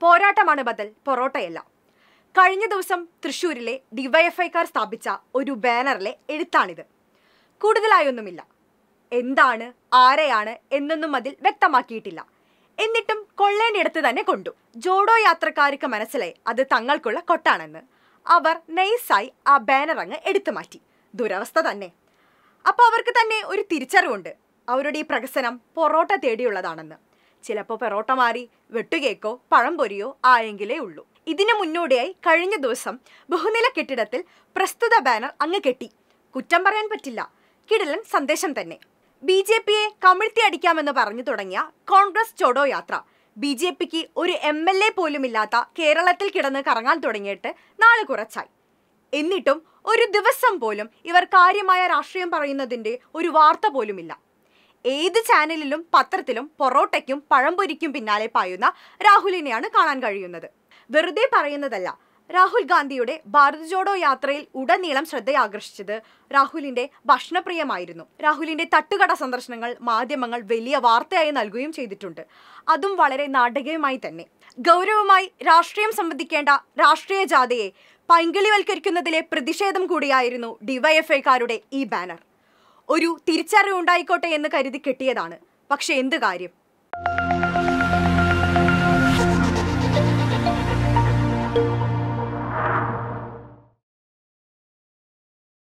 പോരാട്ടമാണ് ബദൽ പൊറോട്ടയല്ല. കഴിഞ്ഞ ദിവസം തൃശൂരിലെ ഡിവൈഎഫ്ഐക്കാർ സ്ഥാപിച്ച ഒരു ബാനറിലെ എഴുത്താണിത്. കൂടുതലായൊന്നുമില്ല. എന്താണ് ആരെയാണ് എന്നൊന്നും അതിൽ വ്യക്തമാക്കിയിട്ടില്ല. എന്നിട്ടും കൊള്ളേണ്ടിടത്ത് തന്നെ കൊണ്ടു. ജോഡോ യാത്രക്കാർക്ക് മനസ്സിലായി അത് തങ്ങൾക്കുള്ള കൊട്ടാണെന്ന്. അവർ നൈസായി ആ ബാനർ അങ്ങ് എടുത്തു മാറ്റി. ദുരവസ്ഥ തന്നെ. അപ്പോൾ അവർക്ക് തന്നെ ഒരു തിരിച്ചറിവുണ്ട്. അവരുടെ ഈ പ്രകസനം പൊറോട്ട തേടിയുള്ളതാണെന്ന്. ചിലപ്പോൾ പെറോട്ട മാറി വെട്ടുകേക്കോ പഴംപൊരിയോ ആയെങ്കിലേ ഉള്ളൂ. ഇതിനു മുന്നോടിയായി കഴിഞ്ഞ ദിവസം ബഹുനില കെട്ടിടത്തിൽ പ്രസ്തുത ബാനർ അങ്ങ് കെട്ടി. കുറ്റം പറയാൻ പറ്റില്ല. കിടലൻ സന്ദേശം തന്നെ. ബി ജെ പിയെ കമിഴ്ത്തി അടിക്കാമെന്ന് പറഞ്ഞു തുടങ്ങിയ കോൺഗ്രസ് ചോടോ യാത്ര. ബി ജെ പിക്ക് ഒരു എം എൽ എ പോലുമില്ലാത്ത കേരളത്തിൽ കിടന്ന് കറങ്ങാൻ തുടങ്ങിയിട്ട് നാളെ കുറച്ചായി. എന്നിട്ടും ഒരു ദിവസം പോലും ഇവർ കാര്യമായ രാഷ്ട്രീയം പറയുന്നതിന്റെ ഒരു വാർത്ത പോലുമില്ല. ഏത് ചാനലിലും പത്രത്തിലും പൊറോട്ടയ്ക്കും പഴംപൊരിക്കും പിന്നാലെ പായുന്ന രാഹുലിനെയാണ് കാണാൻ കഴിയുന്നത്. വെറുതെ പറയുന്നതല്ല രാഹുൽ ഗാന്ധിയുടെ ഭാരത് ജോഡോ യാത്രയിൽ ഉടനീളം ശ്രദ്ധയാകർഷിച്ചത് രാഹുലിന്റെ ഭക്ഷണപ്രിയമായിരുന്നു. രാഹുലിന്റെ തട്ടുകട സന്ദർശനങ്ങൾ മാധ്യമങ്ങൾ വലിയ വാർത്തയായി നൽകുകയും ചെയ്തിട്ടുണ്ട്. അതും വളരെ നാടകീയമായി തന്നെ. ഗൗരവമായി രാഷ്ട്രീയം സംബന്ധിക്കേണ്ട രാഷ്ട്രീയ ജാഥയെ പൈങ്കിളിവൽക്കരിക്കുന്നതിലെ പ്രതിഷേധം കൂടിയായിരുന്നു ഡിവൈഎഫ്ഐക്കാരുടെ ഈ ബാനർ. ഒരു തിരിച്ചറിവുണ്ടായിക്കോട്ടെ എന്ന് കരുതി കെട്ടിയതാണ്. പക്ഷെ എന്ത് കാര്യം?